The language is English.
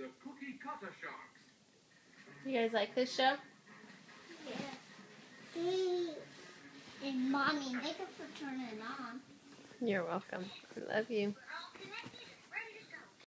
the Cookie Cutter Sharks. You guys like this show? Yeah. And mommy, thank you for turning it on. You're welcome. I love you. We're all.